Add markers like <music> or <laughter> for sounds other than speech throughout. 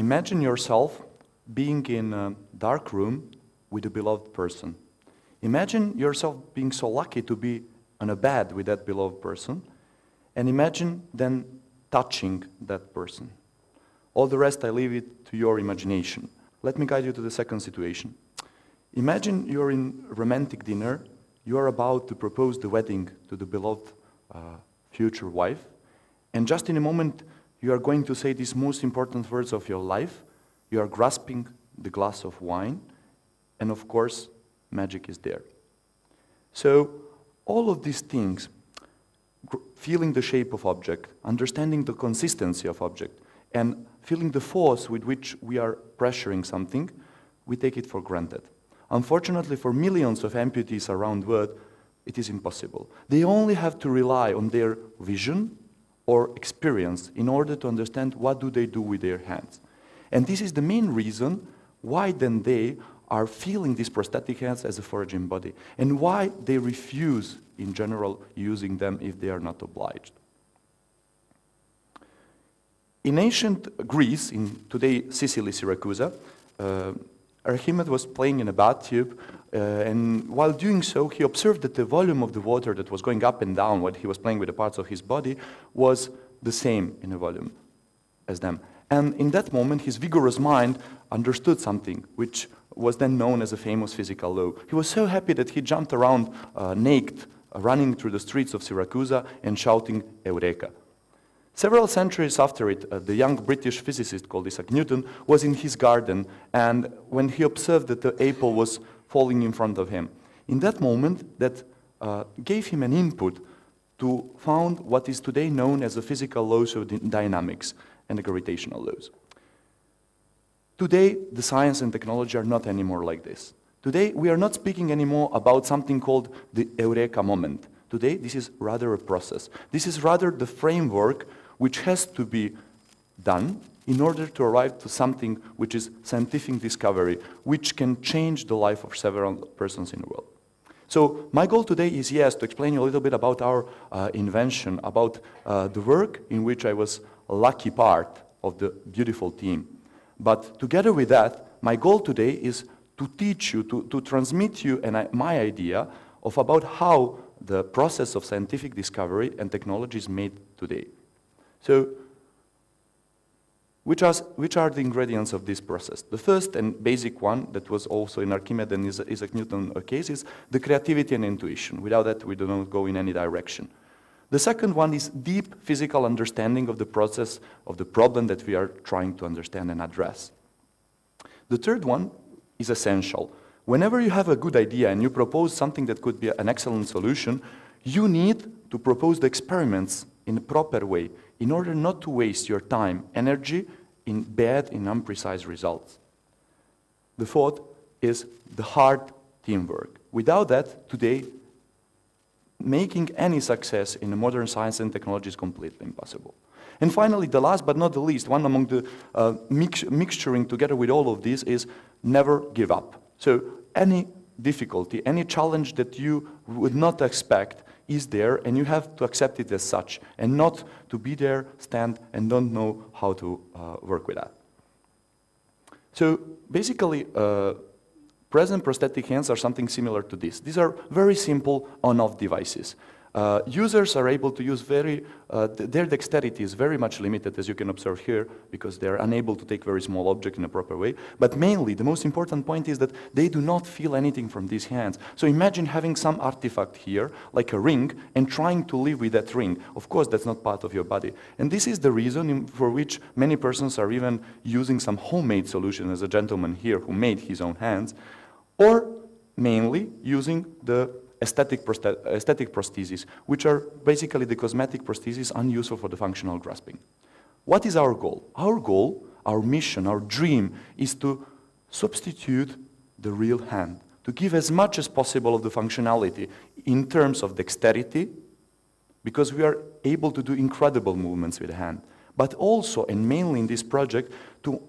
Imagine yourself being in a dark room with a beloved person. Imagine yourself being so lucky to be on a bed with that beloved person, and imagine then touching that person. All the rest, I leave it to your imagination. Let me guide you to the second situation. Imagine you're in a romantic dinner, you are about to propose the wedding to the beloved uh, future wife, and just in a moment, you are going to say these most important words of your life. You are grasping the glass of wine, and of course, magic is there. So, all of these things, feeling the shape of object, understanding the consistency of object, and feeling the force with which we are pressuring something, we take it for granted. Unfortunately, for millions of amputees around the world, it is impossible. They only have to rely on their vision or experience in order to understand what do they do with their hands. And this is the main reason why then they are feeling these prosthetic hands as a foreign body and why they refuse in general using them if they are not obliged. In ancient Greece, in today Sicily, Syracuse, uh, Archimedes was playing in a bathtub, uh, and while doing so, he observed that the volume of the water that was going up and down while he was playing with the parts of his body was the same in a volume as them. And in that moment, his vigorous mind understood something, which was then known as a famous physical law. He was so happy that he jumped around uh, naked, uh, running through the streets of Syracuse and shouting, Eureka. Several centuries after it, uh, the young British physicist called Isaac Newton was in his garden, and when he observed that the apple was falling in front of him, in that moment, that uh, gave him an input to found what is today known as the physical laws of dynamics and the gravitational laws. Today, the science and technology are not anymore like this. Today, we are not speaking anymore about something called the eureka moment. Today, this is rather a process. This is rather the framework which has to be done in order to arrive to something which is scientific discovery, which can change the life of several persons in the world. So my goal today is, yes, to explain you a little bit about our uh, invention, about uh, the work in which I was a lucky part of the beautiful team. But together with that, my goal today is to teach you, to, to transmit you an, my idea of about how the process of scientific discovery and technology is made today. So, which are, which are the ingredients of this process? The first and basic one that was also in Archimedes and Isaac Newton case is the creativity and intuition. Without that, we do not go in any direction. The second one is deep physical understanding of the process of the problem that we are trying to understand and address. The third one is essential. Whenever you have a good idea and you propose something that could be an excellent solution, you need to propose the experiments in a proper way in order not to waste your time, energy in bad and imprecise results. The fourth is the hard teamwork. Without that, today, making any success in modern science and technology is completely impossible. And finally, the last but not the least, one among the uh, mix mixturing together with all of these is never give up. So any difficulty, any challenge that you would not expect, is there and you have to accept it as such and not to be there, stand, and don't know how to uh, work with that. So basically, uh, present prosthetic hands are something similar to this. These are very simple on-off devices. Uh, users are able to use very, uh, th their dexterity is very much limited, as you can observe here, because they're unable to take very small object in a proper way. But mainly, the most important point is that they do not feel anything from these hands. So imagine having some artifact here, like a ring, and trying to live with that ring. Of course, that's not part of your body. And this is the reason in, for which many persons are even using some homemade solution, as a gentleman here who made his own hands, or mainly using the aesthetic, aesthetic prostheses, which are basically the cosmetic prostheses unuseful for the functional grasping. What is our goal? Our goal, our mission, our dream is to substitute the real hand, to give as much as possible of the functionality in terms of dexterity, because we are able to do incredible movements with the hand, but also, and mainly in this project, to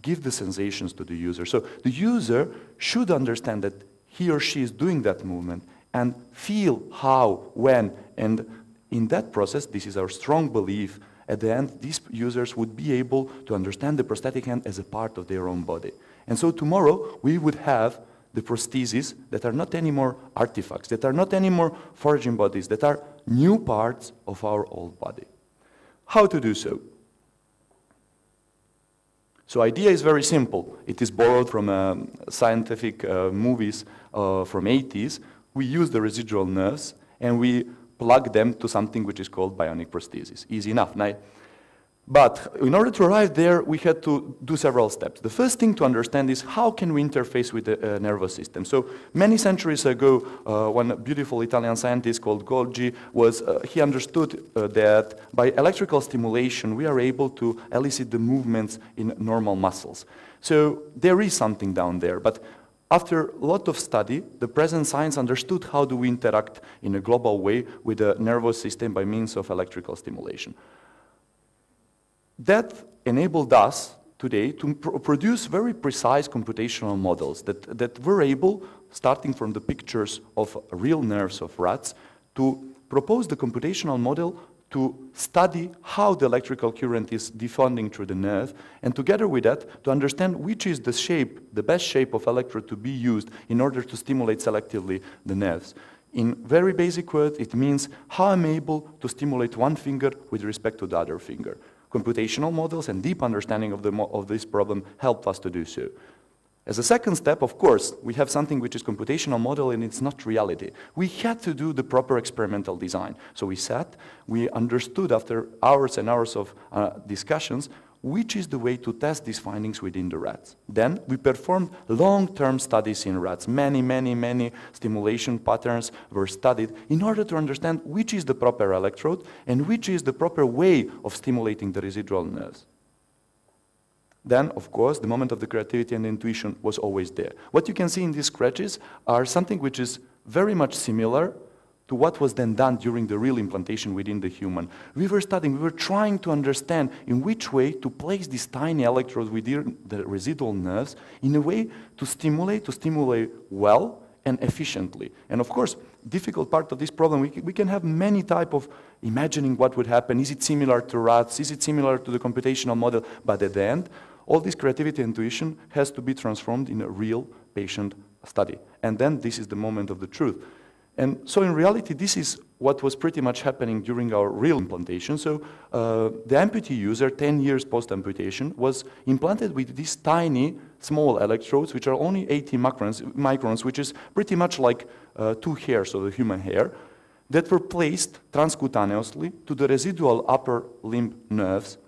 give the sensations to the user. So the user should understand that he or she is doing that movement and feel how, when, and in that process, this is our strong belief, at the end, these users would be able to understand the prosthetic hand as a part of their own body. And so tomorrow, we would have the prostheses that are not anymore artifacts, that are not anymore foreign bodies, that are new parts of our old body. How to do so? So idea is very simple. It is borrowed from uh, scientific uh, movies uh, from 80s. We use the residual nerves and we plug them to something which is called bionic prosthesis. Easy enough. Now, but in order to arrive there, we had to do several steps. The first thing to understand is how can we interface with the uh, nervous system. So many centuries ago, uh, one beautiful Italian scientist called Golgi was, uh, he understood uh, that by electrical stimulation, we are able to elicit the movements in normal muscles. So there is something down there, but after a lot of study, the present science understood how do we interact in a global way with the nervous system by means of electrical stimulation. That enabled us today to pr produce very precise computational models that, that were able, starting from the pictures of real nerves of rats, to propose the computational model to study how the electrical current is defunding through the nerve, and together with that, to understand which is the shape, the best shape of electrode to be used in order to stimulate selectively the nerves. In very basic words, it means how I'm able to stimulate one finger with respect to the other finger computational models and deep understanding of, the of this problem helped us to do so. As a second step, of course, we have something which is computational model and it's not reality. We had to do the proper experimental design. So we sat, we understood after hours and hours of uh, discussions which is the way to test these findings within the rats. Then we performed long-term studies in rats. Many, many, many stimulation patterns were studied in order to understand which is the proper electrode and which is the proper way of stimulating the residual nerves. Then, of course, the moment of the creativity and intuition was always there. What you can see in these scratches are something which is very much similar to what was then done during the real implantation within the human. We were studying, we were trying to understand in which way to place these tiny electrodes within the residual nerves in a way to stimulate, to stimulate well and efficiently. And of course, difficult part of this problem, we, can have many type of imagining what would happen. Is it similar to rats? Is it similar to the computational model? But at the end, all this creativity and intuition has to be transformed in a real patient study. And then this is the moment of the truth. And so in reality, this is what was pretty much happening during our real implantation. So uh, the amputee user, 10 years post-amputation, was implanted with these tiny, small electrodes, which are only 80 microns, microns which is pretty much like uh, two hairs of the human hair, that were placed transcutaneously to the residual upper limb nerves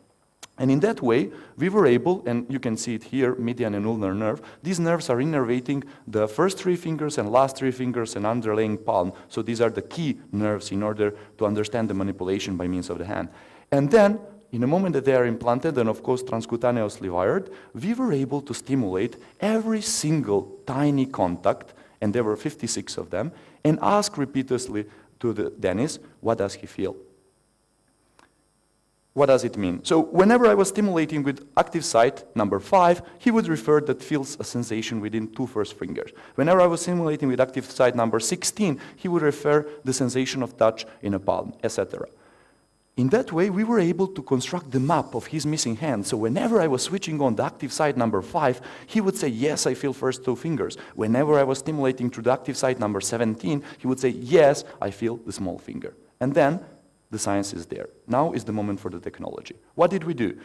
and in that way, we were able, and you can see it here, median and ulnar nerve, these nerves are innervating the first three fingers and last three fingers and underlying palm. So these are the key nerves in order to understand the manipulation by means of the hand. And then, in the moment that they are implanted and of course transcutaneously wired, we were able to stimulate every single tiny contact, and there were 56 of them, and ask repeatedly to the Dennis, what does he feel? What does it mean? So whenever I was stimulating with active site number 5, he would refer that feels a sensation within two first fingers. Whenever I was stimulating with active site number 16, he would refer the sensation of touch in a palm, etc. In that way, we were able to construct the map of his missing hand. So whenever I was switching on the active site number 5, he would say, yes, I feel first two fingers. Whenever I was stimulating through the active site number 17, he would say, yes, I feel the small finger. And then the science is there. Now is the moment for the technology. What did we do?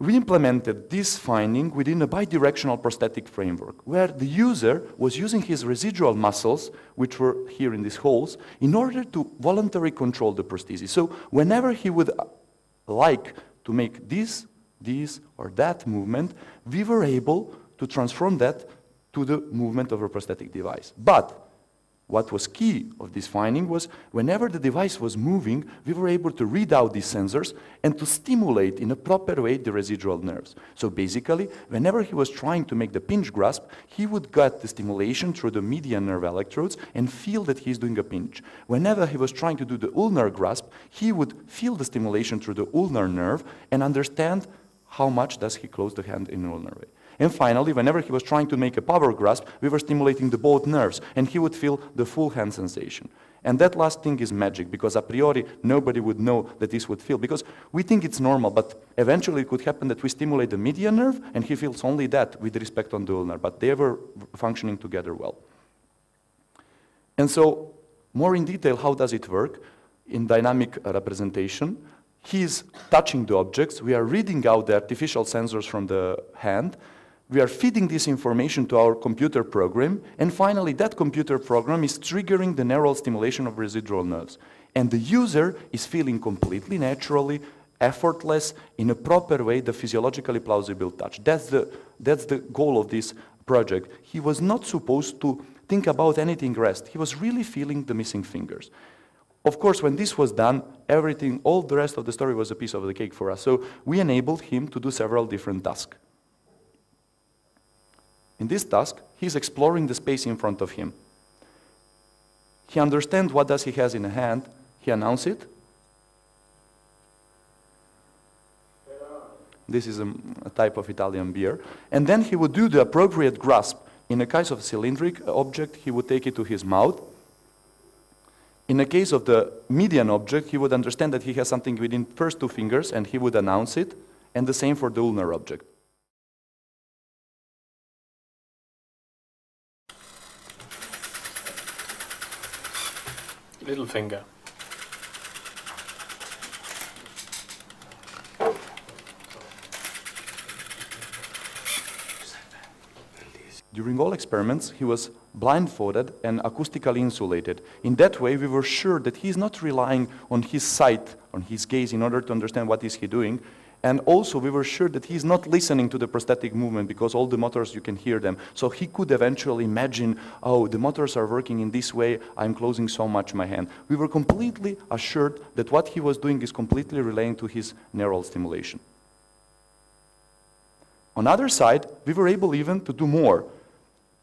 We implemented this finding within a bidirectional prosthetic framework, where the user was using his residual muscles, which were here in these holes, in order to voluntarily control the prosthesis. So whenever he would uh, like to make this, this, or that movement, we were able to transform that to the movement of a prosthetic device. But what was key of this finding was whenever the device was moving, we were able to read out these sensors and to stimulate in a proper way the residual nerves. So basically, whenever he was trying to make the pinch grasp, he would get the stimulation through the median nerve electrodes and feel that he's doing a pinch. Whenever he was trying to do the ulnar grasp, he would feel the stimulation through the ulnar nerve and understand how much does he close the hand in ulnar way. And finally, whenever he was trying to make a power grasp, we were stimulating the both nerves, and he would feel the full hand sensation. And that last thing is magic, because a priori nobody would know that this would feel. Because we think it's normal, but eventually it could happen that we stimulate the median nerve, and he feels only that with respect on the ulnar, but they were functioning together well. And so, more in detail, how does it work? In dynamic representation, he's touching the objects, we are reading out the artificial sensors from the hand, we are feeding this information to our computer program, and finally that computer program is triggering the neural stimulation of residual nerves. And the user is feeling completely naturally, effortless, in a proper way, the physiologically plausible touch. That's the, that's the goal of this project. He was not supposed to think about anything rest. He was really feeling the missing fingers. Of course, when this was done, everything, all the rest of the story was a piece of the cake for us. So we enabled him to do several different tasks. In this task, he's exploring the space in front of him. He understands what does he has in hand, he announces it. This is a, a, type of Italian beer. And then he would do the appropriate grasp. In a case of a cylindric object, he would take it to his mouth. In the case of the median object, he would understand that he has something within first two fingers and he would announce it. And the same for the ulnar object. Little finger. During all experiments, he was blindfolded and acoustically insulated. In that way, we were sure that he's not relying on his sight, on his gaze, in order to understand what is he doing. And also, we were sure that he's not listening to the prosthetic movement because all the motors, you can hear them. So he could eventually imagine, oh, the motors are working in this way, I'm closing so much my hand. We were completely assured that what he was doing is completely relating to his neural stimulation. On the other side, we were able even to do more.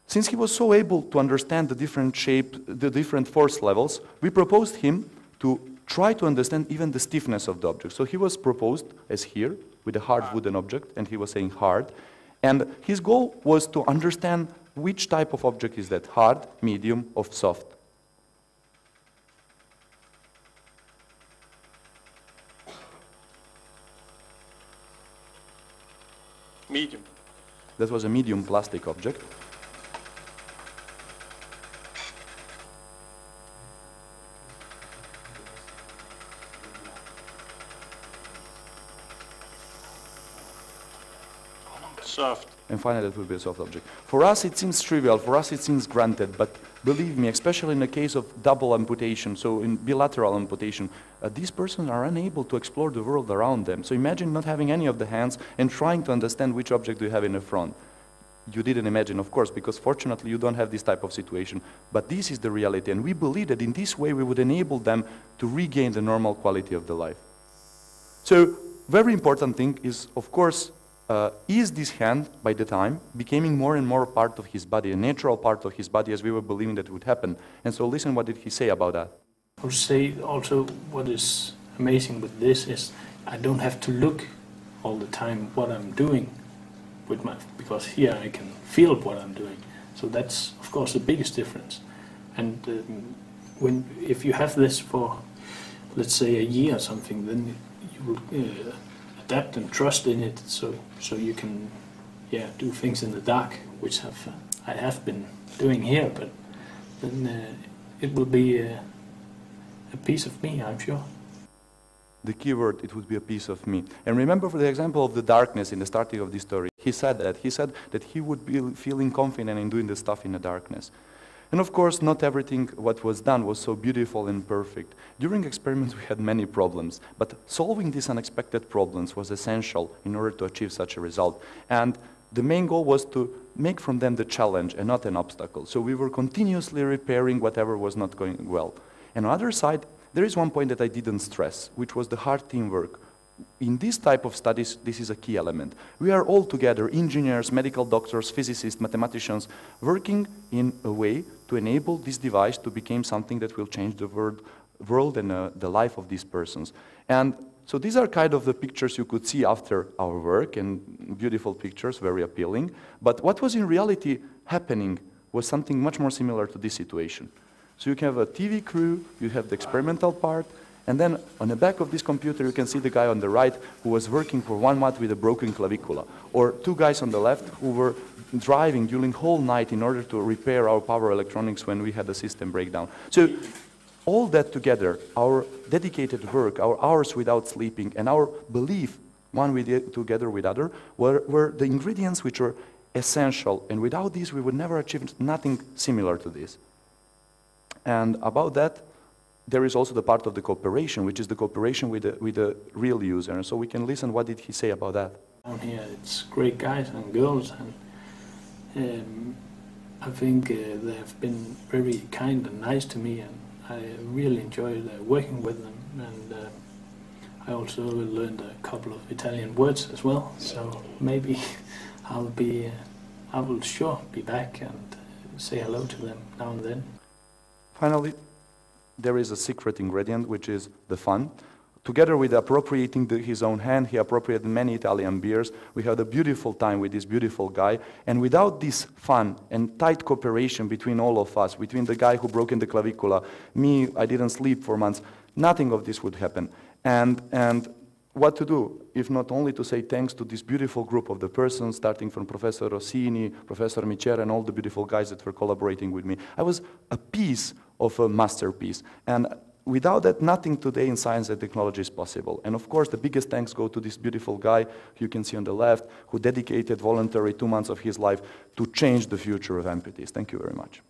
Since he was so able to understand the different shape, the different force levels, we proposed him to try to understand even the stiffness of the object. So he was proposed as here, with a hard wooden object, and he was saying hard. And his goal was to understand which type of object is that, hard, medium, or soft. Medium. That was a medium plastic object. Soft. And finally, it will be a soft object. For us, it seems trivial. For us, it seems granted. But believe me, especially in the case of double amputation, so in bilateral amputation, uh, these persons are unable to explore the world around them. So imagine not having any of the hands and trying to understand which object do you have in the front. You didn't imagine, of course, because fortunately you don't have this type of situation. But this is the reality. And we believe that in this way we would enable them to regain the normal quality of the life. So, very important thing is, of course, uh, is this hand, by the time, becoming more and more part of his body, a natural part of his body, as we were believing that would happen. And so listen, what did he say about that? I would say also what is amazing with this is I don't have to look all the time what I'm doing with my, because here I can feel what I'm doing. So that's, of course, the biggest difference. And um, when, if you have this for, let's say, a year or something, then you uh, adapt and trust in it so so you can yeah do things in the dark which have uh, I have been doing here but then uh, it will be a, a piece of me I'm sure. The keyword it would be a piece of me. And remember for the example of the darkness in the starting of this story. He said that he said that he would be feeling confident in doing the stuff in the darkness and of course, not everything what was done was so beautiful and perfect. During experiments, we had many problems, but solving these unexpected problems was essential in order to achieve such a result. And the main goal was to make from them the challenge and not an obstacle. So we were continuously repairing whatever was not going well. And on the other side, there is one point that I didn't stress, which was the hard teamwork in this type of studies, this is a key element. We are all together, engineers, medical doctors, physicists, mathematicians, working in a way to enable this device to become something that will change the world, world and uh, the life of these persons. And so these are kind of the pictures you could see after our work, and beautiful pictures, very appealing. But what was in reality happening was something much more similar to this situation. So you can have a TV crew, you have the experimental part, and then on the back of this computer you can see the guy on the right who was working for one month with a broken clavicula, or two guys on the left who were driving during whole night in order to repair our power electronics when we had a system breakdown. So all that together, our dedicated work, our hours without sleeping, and our belief, one did together with other, were, were the ingredients which were essential. And without these, we would never achieve nothing similar to this. And about that, there is also the part of the cooperation, which is the cooperation with the, with the real user. And so we can listen, what did he say about that? Down here, it's great guys and girls, and um, I think uh, they have been very kind and nice to me, and I really enjoyed uh, working with them. And uh, I also learned a couple of Italian words as well, so maybe <laughs> I'll be, uh, I will sure be back and uh, say hello to them now and then. Finally, there is a secret ingredient, which is the fun. Together with appropriating the, his own hand, he appropriated many Italian beers. We had a beautiful time with this beautiful guy. And without this fun and tight cooperation between all of us, between the guy who broke in the clavicula, me, I didn't sleep for months, nothing of this would happen. And, and what to do, if not only to say thanks to this beautiful group of the persons, starting from Professor Rossini, Professor Micera, and all the beautiful guys that were collaborating with me. I was a piece of a masterpiece. And without that, nothing today in science and technology is possible. And of course, the biggest thanks go to this beautiful guy you can see on the left, who dedicated voluntary two months of his life to change the future of amputees. Thank you very much.